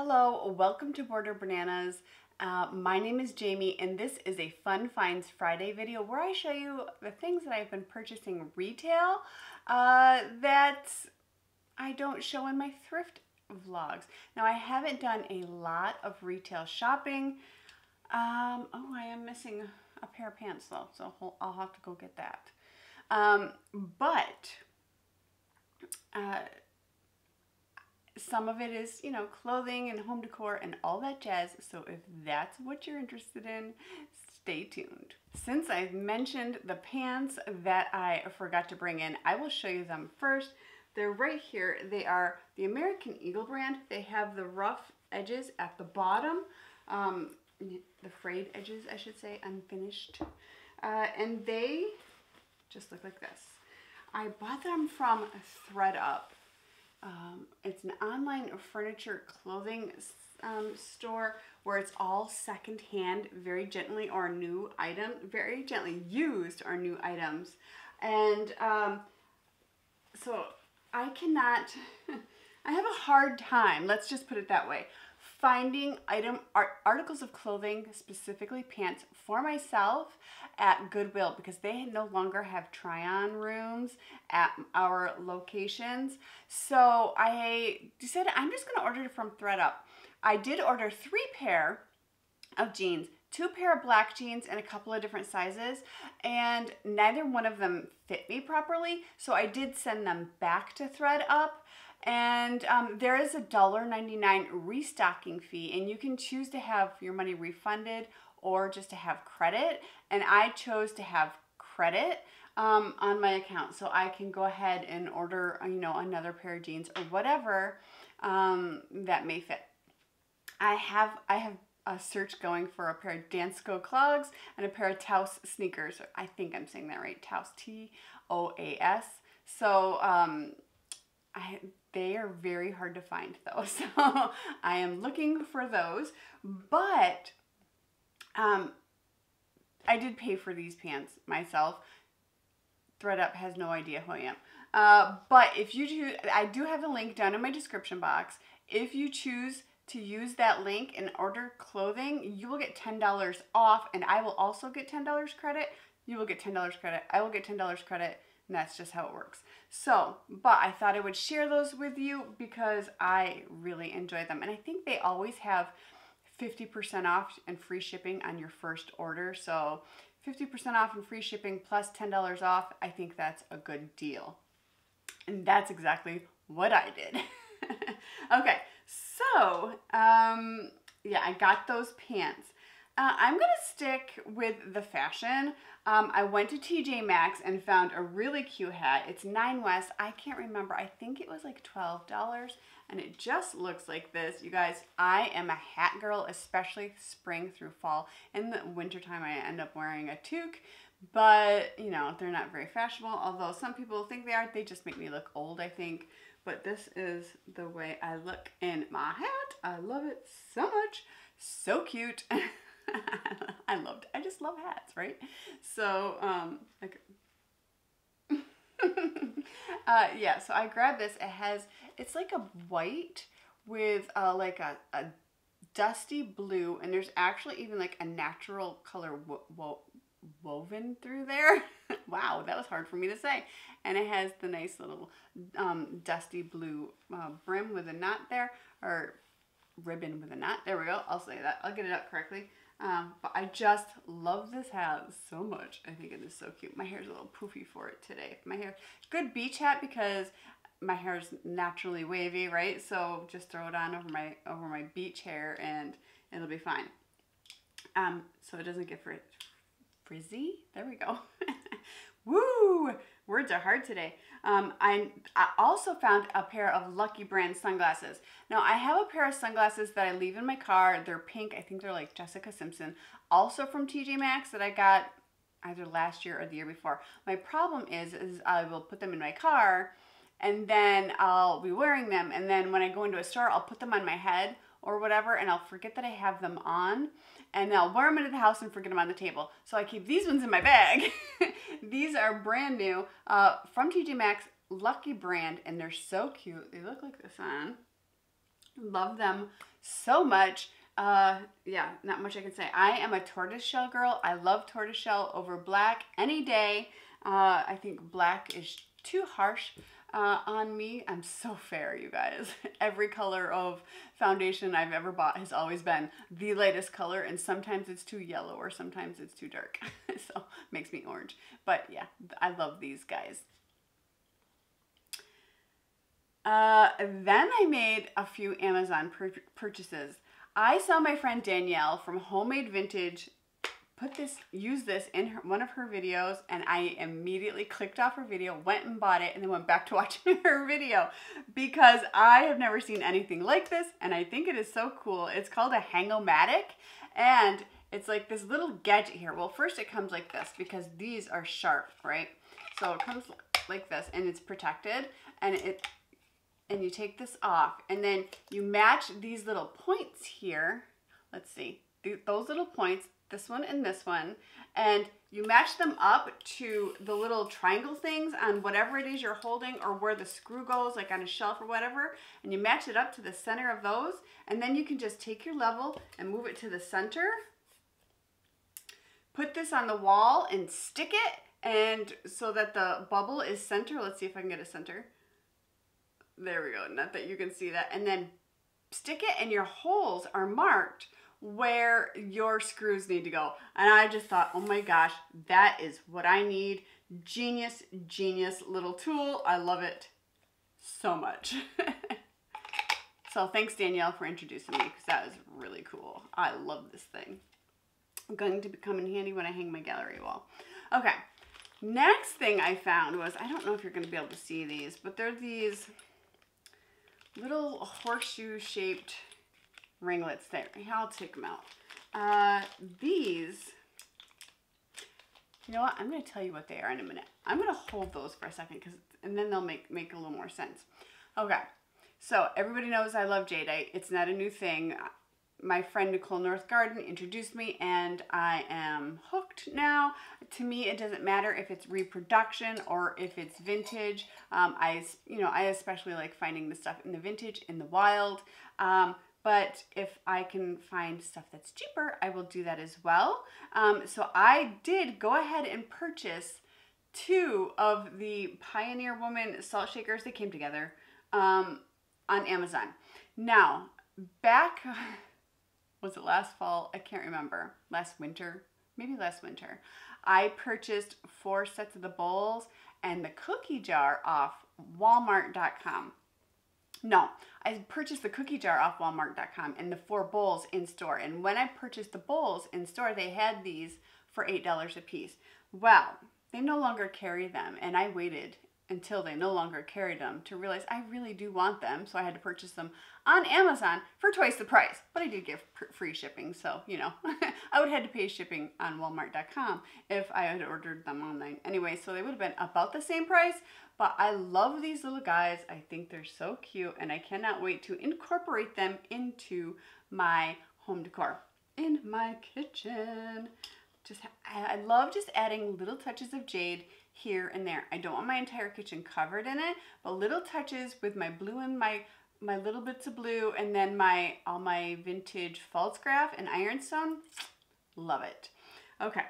Hello, welcome to Bored or Bananas. Uh, my name is Jamie and this is a Fun Finds Friday video where I show you the things that I've been purchasing retail uh, that I don't show in my thrift vlogs. Now I haven't done a lot of retail shopping. Um, oh, I am missing a pair of pants though, so I'll have to go get that. Um, but uh, some of it is, you know, clothing and home decor and all that jazz. So if that's what you're interested in, stay tuned. Since I've mentioned the pants that I forgot to bring in, I will show you them first. They're right here. They are the American Eagle brand. They have the rough edges at the bottom, um, the frayed edges, I should say, unfinished. Uh, and they just look like this. I bought them from thredUP. Um, it's an online furniture clothing um, store where it's all secondhand, very gently or new item, very gently used or new items. And um, so I cannot, I have a hard time, let's just put it that way, finding item art, articles of clothing, specifically pants, for myself at Goodwill because they no longer have try-on rooms at our locations. So I decided I'm just going to order it from thredUP. I did order three pair of jeans, two pair of black jeans in a couple of different sizes, and neither one of them fit me properly. So I did send them back to thredUP and um, there is a $1.99 restocking fee, and you can choose to have your money refunded or just to have credit. And I chose to have credit um, on my account, so I can go ahead and order, you know, another pair of jeans or whatever um, that may fit. I have I have a search going for a pair of Dansko clogs and a pair of Taos sneakers. I think I'm saying that right, Taos T O A S. So um, I, they are very hard to find though. So I am looking for those. But um, I did pay for these pants myself. thredUP has no idea who I am. Uh, but if you do, I do have a link down in my description box. If you choose to use that link and order clothing, you will get $10 off and I will also get $10 credit. You will get $10 credit. I will get $10 credit and that's just how it works. So, but I thought I would share those with you because I really enjoy them. And I think they always have 50% off and free shipping on your first order. So 50% off and free shipping plus $10 off, I think that's a good deal. And that's exactly what I did. okay, so um, yeah, I got those pants. Uh, I'm to stick with the fashion. Um, I went to TJ Maxx and found a really cute hat. It's Nine West. I can't remember. I think it was like $12 and it just looks like this. You guys, I am a hat girl, especially spring through fall. In the wintertime, I end up wearing a toque, but you know, they're not very fashionable. Although some people think they are, they just make me look old, I think. But this is the way I look in my hat. I love it so much. So cute. I loved. I just love hats, right? So, um, like, uh, yeah, so I grabbed this. It has, it's like a white with uh, like a, a dusty blue, and there's actually even like a natural color wo wo woven through there. wow, that was hard for me to say. And it has the nice little um, dusty blue uh, brim with a knot there, or ribbon with a knot. There we go. I'll say that. I'll get it up correctly. Um, but I just love this hat so much. I think it is so cute. My hair's a little poofy for it today. My hair, good beach hat because my hair is naturally wavy, right? So just throw it on over my over my beach hair and it'll be fine. Um, so it doesn't get frizz frizzy. There we go. Woo! Words are hard today. Um, I, I also found a pair of Lucky Brand sunglasses. Now, I have a pair of sunglasses that I leave in my car. They're pink. I think they're like Jessica Simpson. Also from TJ Maxx that I got either last year or the year before. My problem is, is I will put them in my car and then I'll be wearing them. And then when I go into a store, I'll put them on my head or whatever and I'll forget that I have them on and I'll wear them into the house and forget them on the table. So I keep these ones in my bag. these are brand new uh, from TJ Maxx, Lucky brand, and they're so cute. They look like this on. Love them so much. Uh, yeah, not much I can say. I am a tortoiseshell girl. I love tortoiseshell over black any day. Uh, I think black is too harsh uh, on me. I'm so fair, you guys. Every color of foundation I've ever bought has always been the lightest color, and sometimes it's too yellow or sometimes it's too dark. so makes me orange. But yeah, I love these guys. Uh, then I made a few Amazon pur purchases. I saw my friend Danielle from Homemade Vintage put this, use this in her, one of her videos and I immediately clicked off her video, went and bought it and then went back to watching her video because I have never seen anything like this and I think it is so cool. It's called a Hang-O-Matic and it's like this little gadget here. Well, first it comes like this because these are sharp, right? So it comes like this and it's protected and it and you take this off and then you match these little points here. Let's see, those little points, this one and this one, and you match them up to the little triangle things on whatever it is you're holding or where the screw goes, like on a shelf or whatever, and you match it up to the center of those, and then you can just take your level and move it to the center, put this on the wall and stick it, and so that the bubble is center. Let's see if I can get a center there we go. Not that you can see that. And then stick it and your holes are marked where your screws need to go. And I just thought, oh my gosh, that is what I need. Genius, genius little tool. I love it so much. so thanks Danielle for introducing me because that is really cool. I love this thing. I'm going to come in handy when I hang my gallery wall. Okay, next thing I found was, I don't know if you're going to be able to see these, but they're these little horseshoe shaped ringlets there. I'll take them out. Uh, these, you know what? I'm going to tell you what they are in a minute. I'm going to hold those for a second because, and then they'll make, make a little more sense. Okay. So everybody knows I love jadeite. It's not a new thing my friend Nicole North Garden introduced me and I am hooked now. To me, it doesn't matter if it's reproduction or if it's vintage. Um, I, you know, I especially like finding the stuff in the vintage in the wild. Um, but if I can find stuff that's cheaper, I will do that as well. Um, so I did go ahead and purchase two of the Pioneer Woman salt shakers. They came together um, on Amazon. Now, back was it last fall? I can't remember. Last winter? Maybe last winter. I purchased four sets of the bowls and the cookie jar off walmart.com. No, I purchased the cookie jar off walmart.com and the four bowls in store. And when I purchased the bowls in store, they had these for $8 a piece. Well, they no longer carry them and I waited until they no longer carried them to realize I really do want them. So I had to purchase them on Amazon for twice the price. But I did get free shipping. So, you know, I would have had to pay shipping on walmart.com if I had ordered them online. Anyway, so they would have been about the same price. But I love these little guys. I think they're so cute and I cannot wait to incorporate them into my home decor in my kitchen. Just I love just adding little touches of jade here and there. I don't want my entire kitchen covered in it, but little touches with my blue and my my little bits of blue and then my all my vintage Pfaltzgraff and ironstone. Love it. Okay.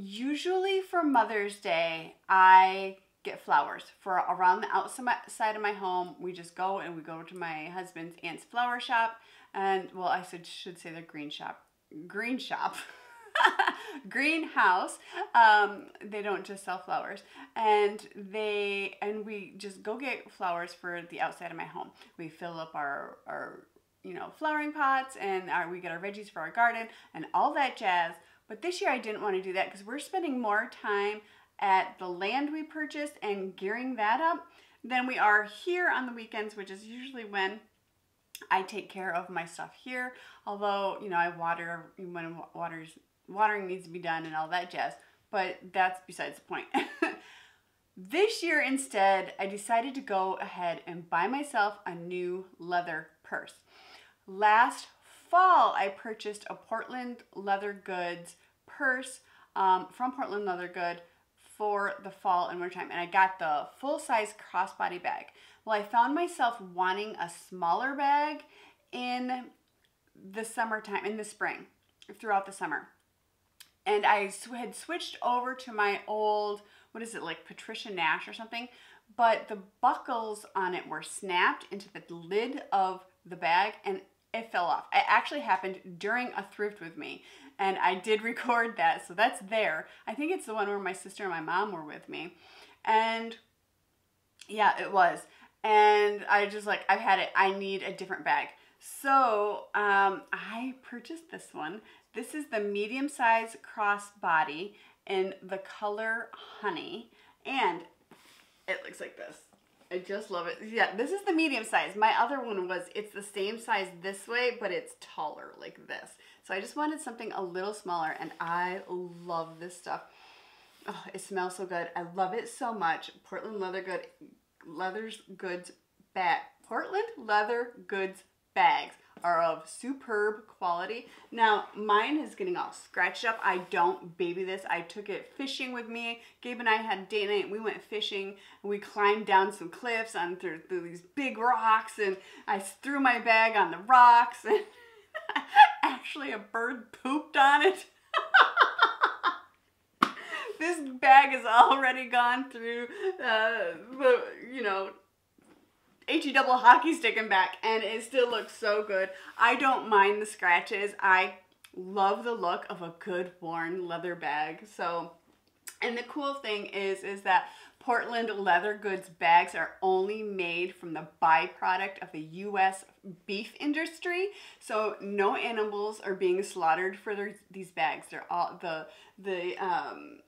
Usually for Mother's Day, I get flowers for around the outside of my home. We just go and we go to my husband's aunt's flower shop and well, I should, say the green shop. Green shop. greenhouse. Um, they don't just sell flowers, and they and we just go get flowers for the outside of my home. We fill up our our you know flowering pots, and our, we get our veggies for our garden and all that jazz. But this year I didn't want to do that because we're spending more time at the land we purchased and gearing that up than we are here on the weekends, which is usually when I take care of my stuff here. Although, you know, I water when water's watering needs to be done and all that jazz, but that's besides the point. this year instead, I decided to go ahead and buy myself a new leather purse. Last fall, I purchased a Portland Leather Goods purse um, from Portland Leather Good for the fall and winter time and I got the full size crossbody bag. Well, I found myself wanting a smaller bag in the summertime, in the spring, throughout the summer. And I had switched over to my old, what is it, like Patricia Nash or something, but the buckles on it were snapped into the lid of the bag and it fell off. It actually happened during a thrift with me and I did record that, so that's there. I think it's the one where my sister and my mom were with me. And yeah, it was. And I just like, I've had it, I need a different bag. So um, I purchased this one. This is the medium size crossbody in the color honey. And it looks like this. I just love it. Yeah, this is the medium size. My other one was, it's the same size this way, but it's taller like this. So I just wanted something a little smaller and I love this stuff. Oh, it smells so good. I love it so much. Portland Leather Good, Leather's Goods bag. Portland Leather Goods bags are of superb quality. Now, mine is getting all scratched up. I don't baby this. I took it fishing with me. Gabe and I had date night. We went fishing. We climbed down some cliffs on through, through these big rocks, and I threw my bag on the rocks, and actually a bird pooped on it. this bag has already gone through uh, the, you know, HE double hockey stick sticking back and it still looks so good. I don't mind the scratches. I love the look of a good worn leather bag. So, and the cool thing is, is that Portland leather goods bags are only made from the byproduct of the U.S. beef industry. So no animals are being slaughtered for their, these bags. They're all the the um,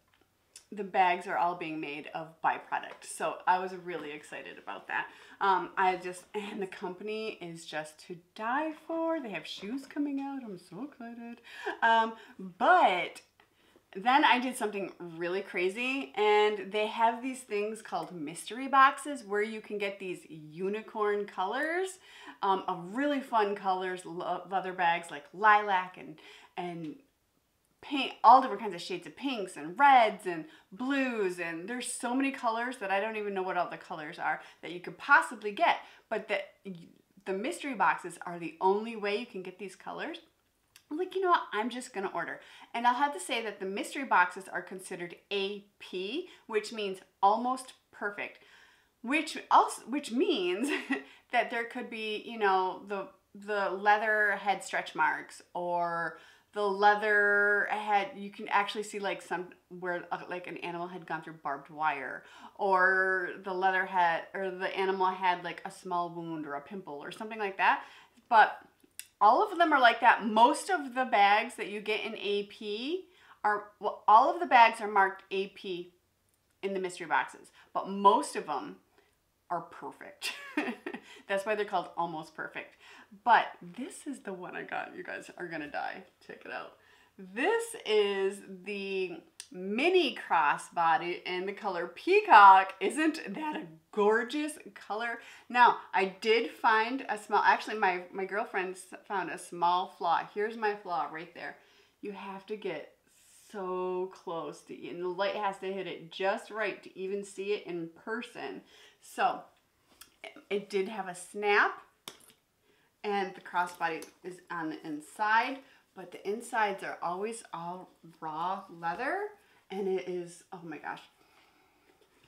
the bags are all being made of byproduct. So I was really excited about that. Um, I just, and the company is just to die for. They have shoes coming out. I'm so excited. Um, but then I did something really crazy and they have these things called mystery boxes where you can get these unicorn colors um, of really fun colors, leather bags like lilac and, and paint all different kinds of shades of pinks and reds and blues and there's so many colors that I don't even know what all the colors are that you could possibly get. But that the mystery boxes are the only way you can get these colors. I'm like you know what? I'm just gonna order. And I'll have to say that the mystery boxes are considered AP which means almost perfect which also which means that there could be you know the the leather head stretch marks or the leather had you can actually see like some where uh, like an animal had gone through barbed wire or the leather had or the animal had like a small wound or a pimple or something like that. But all of them are like that. Most of the bags that you get in AP are well, all of the bags are marked AP in the mystery boxes but most of them are perfect that's why they're called almost perfect but this is the one I got. You guys are to die. Check it out. This is the mini crossbody in the color peacock. Isn't that a gorgeous color? Now, I did find a small, actually my, my girlfriend found a small flaw. Here's my flaw right there. You have to get so close to, and the light has to hit it just right to even see it in person. So, it did have a snap and the crossbody is on the inside but the insides are always all raw leather and it is oh my gosh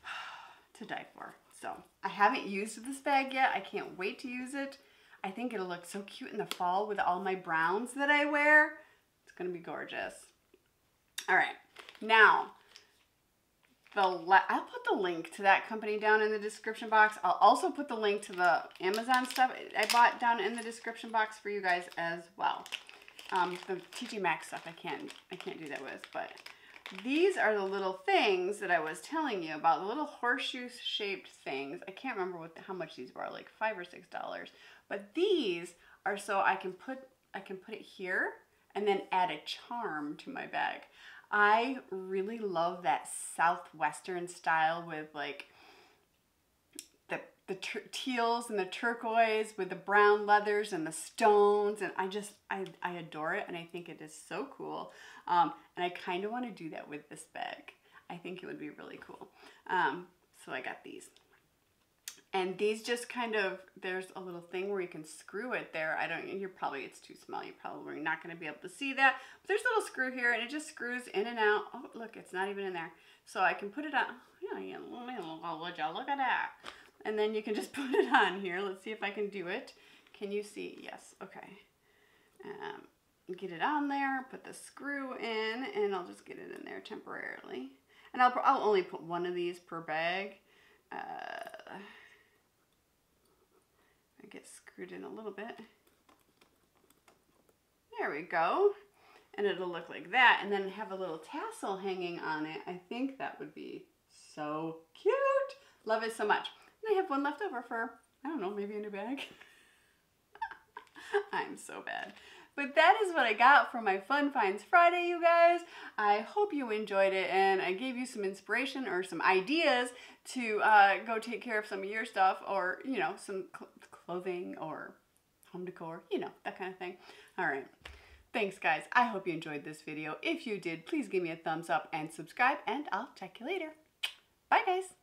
to die for. So I haven't used this bag yet. I can't wait to use it. I think it'll look so cute in the fall with all my browns that I wear. It's gonna be gorgeous. All right now the I'll put the link to that company down in the description box. I'll also put the link to the Amazon stuff I bought down in the description box for you guys as well. Um, the TJ Maxx stuff I can't I can't do that with, but these are the little things that I was telling you about, the little horseshoe shaped things. I can't remember what how much these were, like five or six dollars. But these are so I can put I can put it here and then add a charm to my bag. I really love that southwestern style with like the the teals and the turquoise with the brown leathers and the stones and I just I, I adore it and I think it is so cool um, and I kind of want to do that with this bag. I think it would be really cool. Um, so I got these. And these just kind of, there's a little thing where you can screw it there. I don't, you're probably, it's too small. You're probably not going to be able to see that. But there's a little screw here and it just screws in and out. Oh, look, it's not even in there. So I can put it on, yeah, yeah, would you look at that. And then you can just put it on here. Let's see if I can do it. Can you see? Yes, okay. Um, get it on there, put the screw in, and I'll just get it in there temporarily. And I'll, I'll only put one of these per bag. Uh, I get screwed in a little bit. There we go. And it'll look like that and then have a little tassel hanging on it. I think that would be so cute. Love it so much. And I have one left over for, I don't know, maybe a new bag. I'm so bad. But that is what I got for my Fun Finds Friday, you guys. I hope you enjoyed it and I gave you some inspiration or some ideas to uh, go take care of some of your stuff or, you know, some clothing or home decor, you know, that kind of thing. All right. Thanks, guys. I hope you enjoyed this video. If you did, please give me a thumbs up and subscribe, and I'll check you later. Bye, guys.